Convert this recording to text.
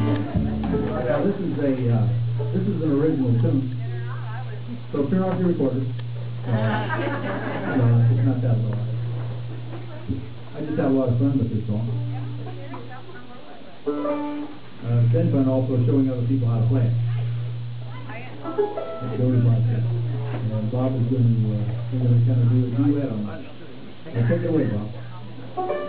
Now, this is a, uh, this is an original tune. So turn off your recorder. Uh, No, it's not that loud. I just have a lot of fun with this song. Uh, been fun also showing other people how to play it. Always like that. Bob is going to, uh, kind of do a duet on that. 你猜这为什么？